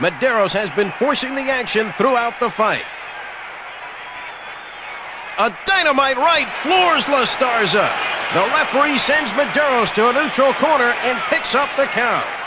Mederos has been forcing the action throughout the fight. A dynamite right floors La Starza. The referee sends Mederos to a neutral corner and picks up the count.